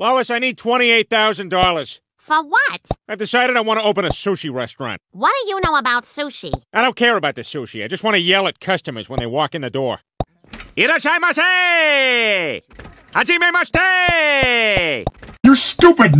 Lois, I need $28,000. For what? I've decided I want to open a sushi restaurant. What do you know about sushi? I don't care about the sushi. I just want to yell at customers when they walk in the door. Irashaimase! Hajime! You stupid